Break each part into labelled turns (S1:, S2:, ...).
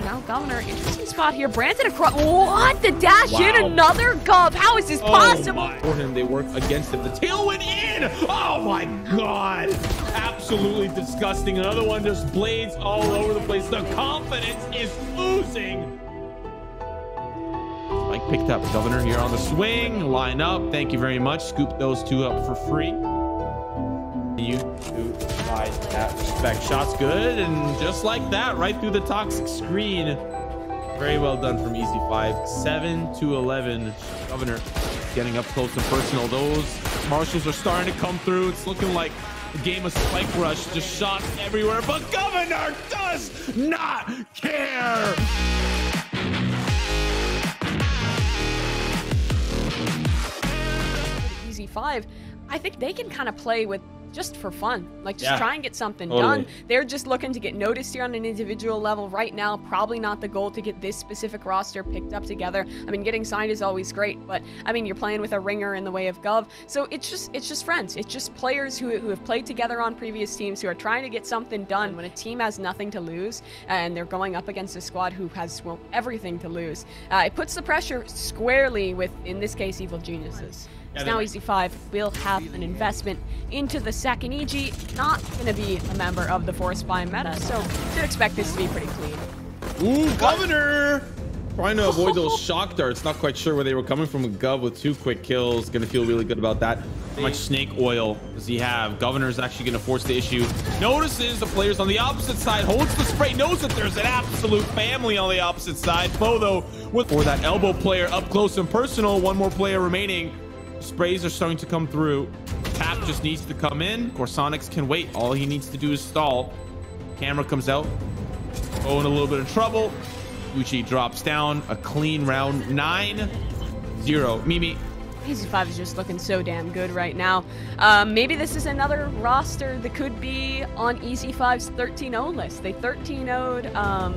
S1: Now, Governor, interesting spot here. Brandon across. What? The dash
S2: Wow.
S1: in another Gov. How is this oh possible?
S2: Oh my. For him, they work against him. The tailwind in. Oh my god. Absolutely disgusting. Another one just blades all over the place. The confidence is oozing. Mike picked up Governor here on the swing. Line up. Thank you very much. Scoop those two up for free. You provide that respect. Shots good. And just like that, right through the toxic screen. Very well done from Easy Five. 7 to 11. Governor getting up close and personal. Those marshals are starting to come through. It's looking like a game of Spike Rush. Just shots everywhere. But Governor does not care.
S1: Easy five. I think they can kind of play with just for fun, like just
S2: Yeah.
S1: try and get something
S2: Totally.
S1: done. They're just looking to get noticed here on an individual level right now. Probably not the goal to get this specific roster picked up together. I mean, getting signed is always great, but I mean, you're playing with a ringer in the way of Gov, so it's just it's just friends. It's just players who who have played together on previous teams who are trying to get something done. When a team has nothing to lose and they're going up against a squad who has well everything to lose, uh, it puts the pressure squarely with, in this case, evil geniuses.
S2: Yeah,
S1: So now Easy 5 will have an investment into the second EG. Not going to be a member of the Force Spy meta, so should expect this to be pretty clean.
S2: Ooh, Governor! Trying to avoid those shock darts. Not quite sure where they were coming from. A gov with two quick kills. Gonna feel really good about that. How much snake oil does he have? Governor's actually gonna force the issue. Notices the players on the opposite side. Holds the spray. Knows that there's an absolute family on the opposite side. Bo, though, with for that elbow player up close and personal. One more player remaining. Sprays are starting to come through. Tap just needs to come in. Corsonics can wait. All he needs to do is stall. Camera comes out. Oh, in a little bit of trouble. Uchi drops down. A clean round. Nine, zero. Mimi.
S1: Easy 5 is just looking so damn good right now. Um, maybe this is another roster that could be on Easy 5's 13-0 list. They 13-0'd um,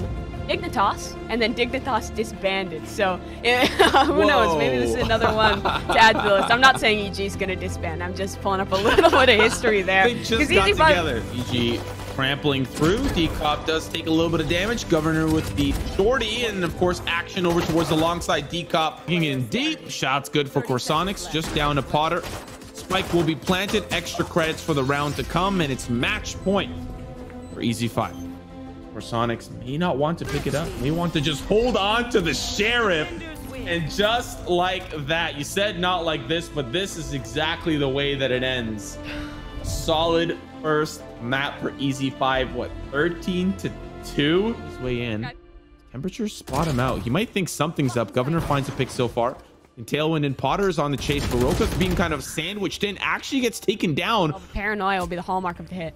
S1: Dignitas, and then Dignitas disbanded. So it, who Whoa. knows? Maybe this is another one to add to the list. I'm not saying EG is going to disband. I'm just pulling up a little bit of history there.
S2: they just got
S1: EG
S2: together. EG trampling through. Decop does take a little bit of damage. Governor with the shorty, and of course action over towards the long side. Decop getting in deep. Shots good for Corsonics. Just down to Potter. Spike will be planted. Extra credits for the round to come, and it's match point for Easy Five. Supersonics may not want to pick it up. May want to just hold on to the sheriff. And just like that, you said not like this, but this is exactly the way that it ends. Solid first map for Easy 5, what, 13 to 2? His way in. Temperatures spot him out. He might think something's up. Governor finds a pick so far. And Tailwind and Potter is on the chase. Baroka being kind of sandwiched in actually gets taken down.
S1: Oh, paranoia will be the hallmark of the hit.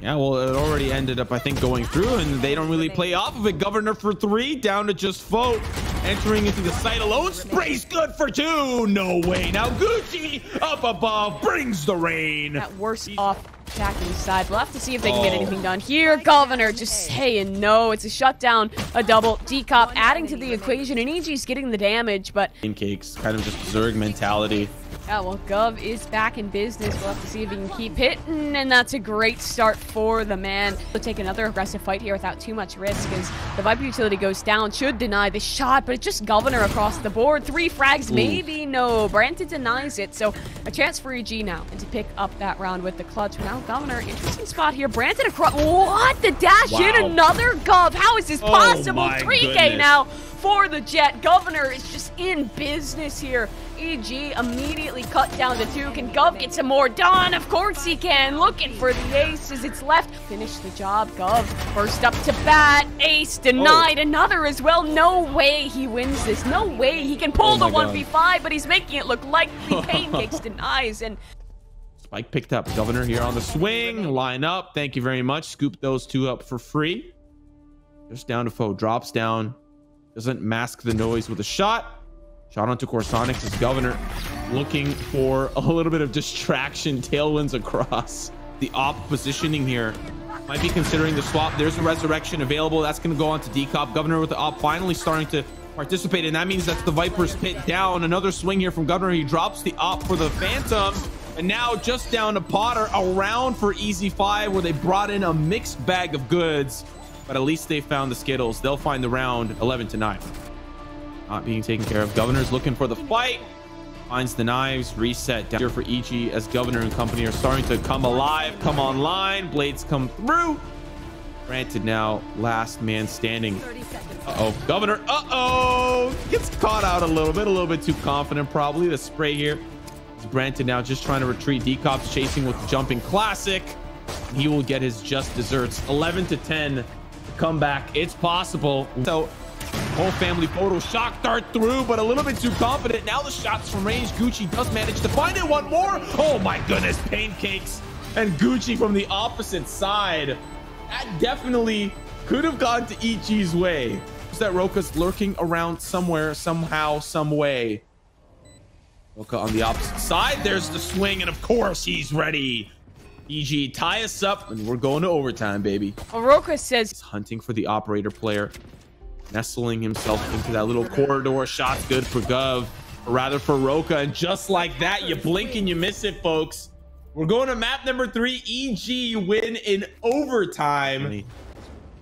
S2: Yeah, well, it already ended up, I think, going through, and they don't really play off of it. Governor for three, down to just Foe. Entering into the site alone. Sprays good for two. No way. Now Gucci up above brings the rain.
S1: That worse off attacking side. We'll have to see if they can get
S2: Oh.
S1: anything done here. Governor just saying no. It's a shutdown, a double. Decop adding to the equation, and EG's getting the damage, but
S2: Pancakes, kind of just Zerg mentality.
S1: Yeah, well, Gov is back in business. We'll have to see if he can keep hitting, and that's a great start for the man. We'll take another aggressive fight here without too much risk as the Viper utility goes down. Should deny the shot, but it's just Governor across the board. Three frags, maybe no. Branton denies it, so a chance for EG now and to pick up that round with the clutch. Now, Governor, interesting spot here. Branton across. What? The dash in another Gov. How is this
S2: Oh
S1: possible?
S2: my
S1: 3K
S2: goodness.
S1: now for the Jet. Governor is just in business here. EG immediately cut down to two. Can Gov get some more done? Of course he can. Looking for the ace as it's left. Finish the job, Gov. First up to bat. Ace denied. Oh. Another as well. No way he wins this. No way he can pull
S2: Oh
S1: the 1v5, but he's making it look likely. Pancakes denies. And
S2: Spike picked up. Governor here on the swing. Line up. Thank you very much. Scoop those two up for free. Just down to foe. Drops down. Doesn't mask the noise with a shot. Shot onto Corsonics as Governor looking for a little bit of distraction. Tailwinds across. The op positioning here. Might be considering the swap. There's a resurrection available. That's going to go on to Decop. Governor with the op finally starting to participate. And that means that's the Viper's pit down. Another swing here from Governor. He drops the op for the Phantom. And now just down to Potter. Around for Easy 5 where they brought in a mixed bag of goods. but at least they found the Skittles. They'll find the round 11 to 9. Not being taken care of. Governor's looking for the fight. Finds the knives. Reset down here for EG as Governor and company are starting to come alive, come online. Blades come through. Granted now, last man standing. Uh-oh, Governor, uh-oh! Gets caught out a little bit, a little bit too confident probably. The spray here is Branton now just trying to retreat. Decop's chasing with the jumping classic. He will get his just desserts. 11 to 10 comeback. It's possible. So whole family photo shock dart through, but a little bit too confident. Now the shots from range. Gucci does manage to find it one more. Oh my goodness, pancakes and Gucci from the opposite side. That definitely could have gone to EG's way. Is That Roka's lurking around somewhere, somehow, some way. Roka on the opposite side. There's the swing, and of course he's ready. EG, tie us up, and we're going to overtime, baby.
S1: Oroka says
S2: he's hunting for the operator player, nestling himself into that little corridor. Shot's good for Gov, or rather for Roka, and just like that, you blink and you miss it, folks. We're going to map number three. EG win in overtime.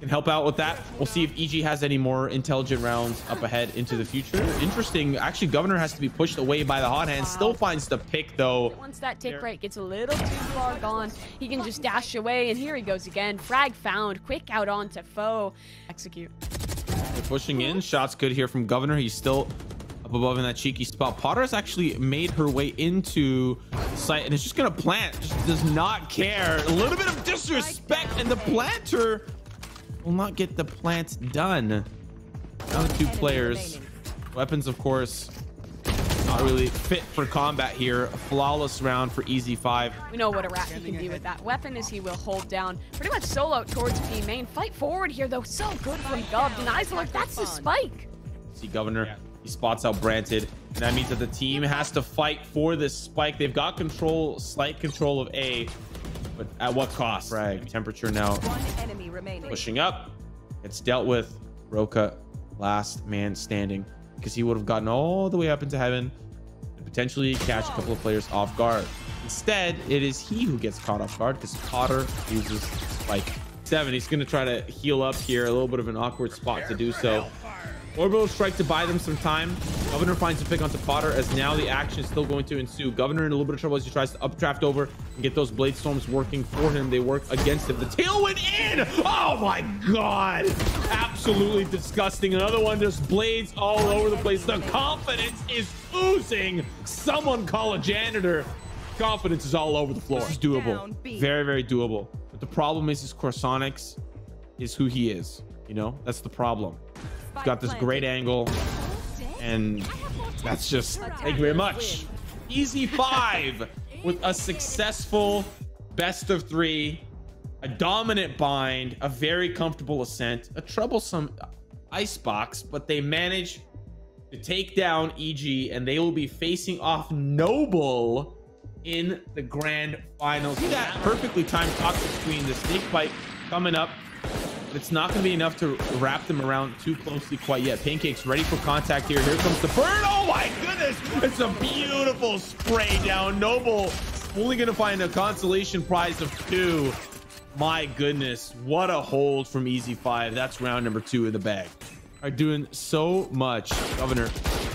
S2: Can help out with that. We'll see if EG has any more intelligent rounds up ahead into the future. Interesting. Actually, Governor has to be pushed away by the hot hand. Still finds the pick, though.
S1: Once that tick rate gets a little too far gone, he can just dash away. And here he goes again. Frag found. Quick out onto foe. Execute.
S2: They're pushing in. Shots good here from Governor. He's still up above in that cheeky spot. Potter's actually made her way into sight and is just to plant. Just does not care. A little bit of disrespect. And the planter will not get the plant done. Down to two players. Weapons, of course, not really fit for combat here. Flawless round for Easy 5.
S1: We know what a rat he can do with that weapon as he will hold down pretty much solo towards B main. Fight forward here, though. So good from Gov. Denies alert. That's the spike.
S2: See Governor. He spots out Branted. And that means that the team has to fight for this spike. They've got control, slight control of A. But at what cost? Frag. Temperature now pushing up. It's dealt with. Roka, last man standing. Because he would have gotten all the way up into heaven and potentially catch a couple of players off guard. Instead, it is he who gets caught off guard because Potter uses spike. Seven, he's going to try to heal up here. A little bit of an awkward spot to do so. Orbital strike to buy them some time. Governor finds a pick onto Potter as now the action is still going to ensue. Governor in a little bit of trouble as he tries to updraft over and get those blade storms working for him. They work against him. The tailwind in. Oh my god. Absolutely disgusting. Another one. just blades all over the place. The confidence is oozing. Someone call a janitor. Confidence is all over the floor. This is doable. Very, very doable. But the problem is, is Corsonix is who he is. You know, that's the problem. He's got this great angle. And that's just, thank you very much. Easy five with a successful best of three, a dominant bind, a very comfortable ascent, a troublesome icebox, but they manage to take down EG and they will be facing off Noble in the grand final. See that perfectly timed talk between the snake bite coming up but it's not going to be enough to wrap them around too closely quite yet. Pancakes ready for contact here. Here comes the burn. Oh my goodness. It's a beautiful spray down. Noble only going to find a consolation prize of two. My goodness. What a hold from Easy 5. That's round number two in the bag. Are doing so much. Governor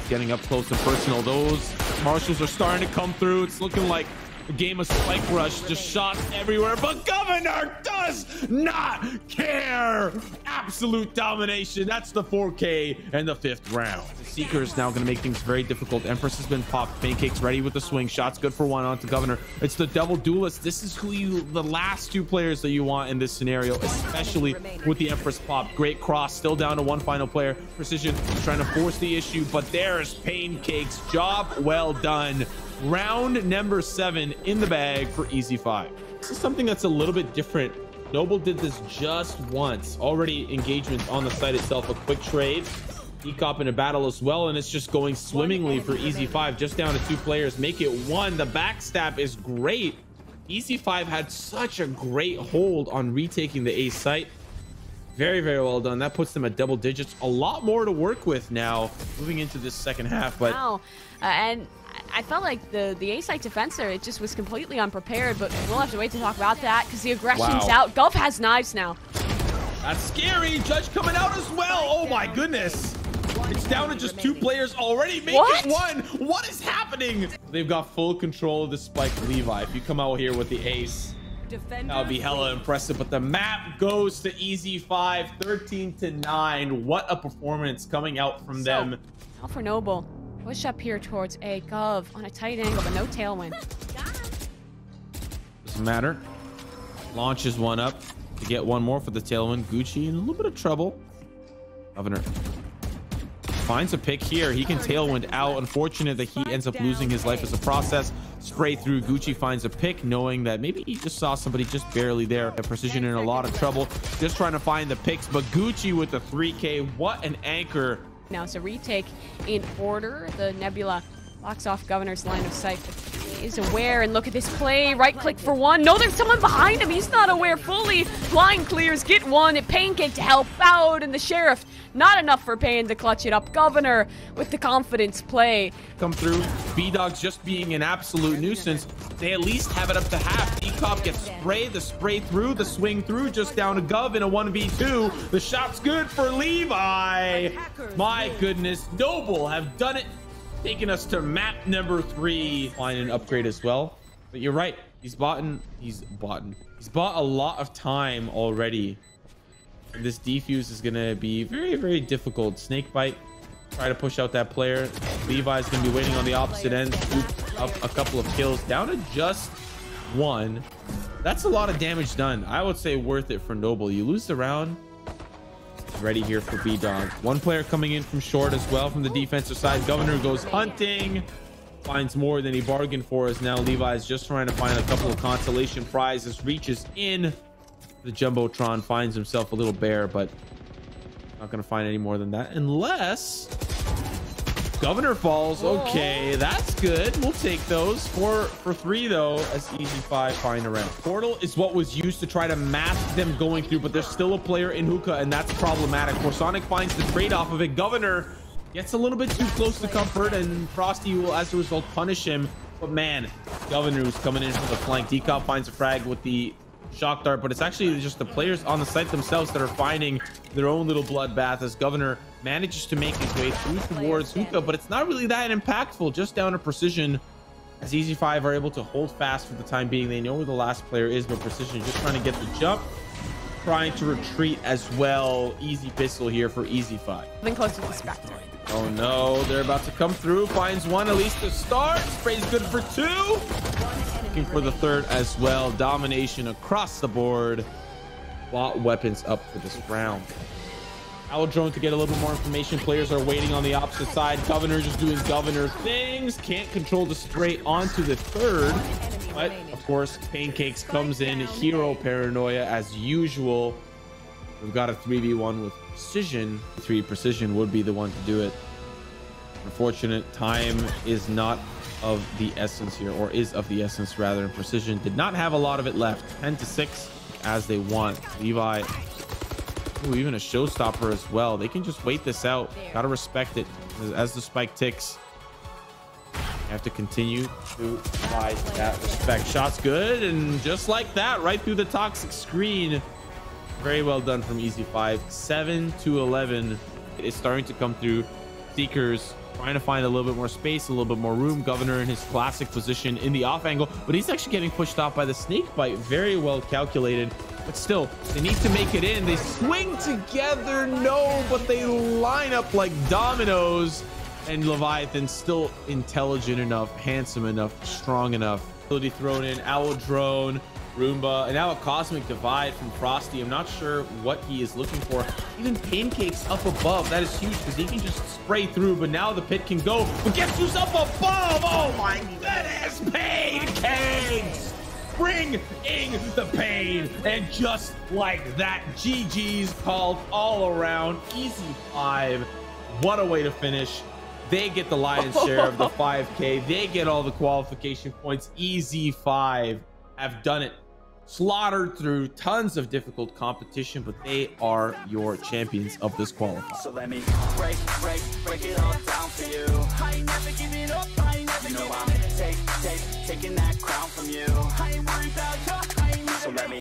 S2: getting up close and personal. Those marshals are starting to come through. It's looking like a game of Spike Rush, just shots everywhere, but Governor does not care. Absolute domination. That's the 4K and the fifth round. The Seeker is now going to make things very difficult. Empress has been popped. Pancakes ready with the swing. Shots good for one onto Governor. It's the double duelist. This is who you, the last two players that you want in this scenario, especially with the Empress pop. Great cross. Still down to one final player. Precision trying to force the issue, but there's Pancakes. Job well done round number seven in the bag for easy five. This is something that's a little bit different. Noble did this just once. Already engagement on the site itself a quick trade Decop in a battle as well and it's just going swimmingly for easy five just down to two players. Make it one. The backstab is great. Easy five had such a great hold on retaking the a site very very well done that puts them at double digits a lot more to work with now moving into this second half but
S1: wow. Uh, and I felt like the the A site defense there, it just was completely unprepared, but we'll have to wait to talk about that because the aggression's wow. out. Gov has knives now.
S2: That's scary. Judge coming out as well. Oh my goodness. It's down to just two players already making
S1: What?
S2: one. What is happening? They've got full control of the Spike Levi. If you come out here with the ace, that would be hella impressive. But the map goes to Easy 5, 13 to 9. What a performance coming out from them.
S1: Now for Noble. Push up here towards a Gov on a tight angle, but no tailwind.
S2: Doesn't matter. Launches one up to get one more for the tailwind. Gucci in a little bit of trouble. Governor finds a pick here. He can tailwind out. Unfortunate that he ends up losing his life as a process. Spray through. Gucci finds a pick, knowing that maybe he just saw somebody just barely there. Precision in a lot of trouble. Just trying to find the picks. But Gucci with the 3K. What an anchor.
S1: Now it's a retake in order. The Nebula blocks off Governor's line of sight. He is aware, and look at this play. Right click for one. No, there's someone behind him. He's not aware fully. Blind clears, get one. Pancake to help out, and the Sheriff, not enough for Payne to clutch it up. Governor with the confidence play.
S2: come through. B-Dog's just being an absolute nuisance. They at least have it up to half. D-Cop gets sprayed, the spray through, the swing through, just down to Gov in a 1v2. The shot's good for Levi. My goodness. Noble have done it. Taking us to map number three. Find an upgrade as well. But you're right. He's bought in, he's bought in, he's bought a lot of time already. And this defuse is gonna be very, very difficult. Snake bite try to push out that player. Levi's gonna be waiting on the opposite end. Scoop up a couple of kills down to just one. That's a lot of damage done. I would say worth it for Noble. You lose the round. Ready here for B Dog. One player coming in from short as well from the defensive side. Governor goes hunting. Finds more than he bargained for as now Levi's just trying to find a couple of consolation prizes. Reaches in. The Jumbotron finds himself a little bare, but not gonna find any more than that unless Governor falls. Okay, that's good. We'll take those. Four for three though, as easy five find around. Portal is what was used to try to mask them going through, but there's still a player in hookah, and that's problematic. Sonic finds the trade off of it. Governor gets a little bit too close to comfort, and Frosty will, as a result, punish him. But man, Governor who's coming in from the flank. Decop finds a frag with the shock dart, but it's actually just the players on the site themselves that are finding their own little bloodbath as Governor manages to make his way through towards Hookah, but it's not really that impactful, just down to precision. As Easy 5 are able to hold fast for the time being. They know where the last player is, but Precision just trying to get the jump. Trying to retreat as well. Easy pistol here for Easy 5.
S1: Been close to the Spectre.
S2: Oh no, they're about to come through. Finds one, at least to start. Spray's good for two. Looking for the third as well. Domination across the board. Bought weapons up for this round. Owl drone to get a little bit more information. Players are waiting on the opposite side. Governor just doing governor things. Can't control the spray onto the third. But of course, Pancakes comes in. Hero paranoia as usual. We've got a 3v1 with precision. 3 precision would be the one to do it. Unfortunate time is not of the essence here, or is of the essence rather. And precision did not have a lot of it left. 10 to 6 as they want. Levi, ooh, even a showstopper as well. They can just wait this out. Gotta respect it as, the spike ticks. You have to continue to provide that respect. Shots good, and just like that, right through the toxic screen. Very well done from Easy 5. 7 to 11. It is starting to come through. Seekers trying to find a little bit more space, a little bit more room. Governor in his classic position in the off angle, but he's actually getting pushed off by the snake bite. Very well calculated. But still, they need to make it in. They swing together. No, but they line up like dominoes. And Leviathan still intelligent enough, handsome enough, strong enough. Ability thrown in, Owl Drone, Roomba, and now a Cosmic Divide from Frosty. I'm not sure what he is looking for. Even Pancakes up above. That is huge because he can just spray through, but now the pit can go. But guess who's up above? Oh, oh my goodness! Pancakes! Bring in the pain. And just like that, GG's called all around. Easy five. What a way to finish. They get the lion's share of the 5K. They get all the qualification points. Easy five have done it. Slaughtered through tons of difficult competition, but they are your champions of this qualifier.
S3: So let me break, break, break it all down for you. I ain't never giving up, I never you know I'm take, taking that crown from you. I ain't worried about you, I ain't So let me